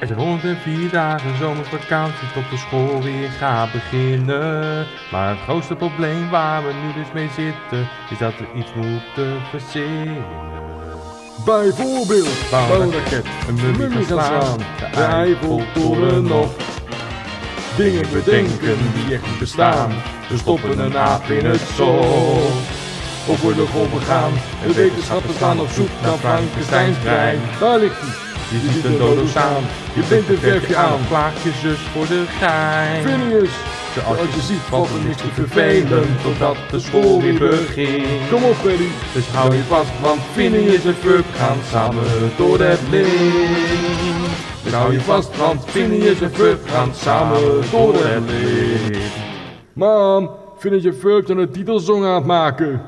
Er zijn 104 dagen zomervakantie tot de school weer gaat beginnen. Maar het grootste probleem waar we nu dus mee zitten, is dat we iets moeten verzinnen. Bijvoorbeeld, Bouwraket, een mummie gaan slaan, de Eiffeltoren op. Dingen bedenken die echt niet bestaan, we stoppen een aap in het zon. Of worden begaan en wetenschappers gaan op zoek naar Frankensteins brein. daar ligt hij. Je ziet een dodo staan, je bent een verfje aan, plaag je zus voor de gein. Phineas, Zoals je ziet valt er niks te vervelen, totdat de school weer begint. kom op Perry. Dus hou je vast, want Phineas en Ferb gaan samen door het licht. Dus hou je vast, want Phineas en Ferb gaan samen door het licht. Mam, vind je Ferb aan de titelsong aan het maken?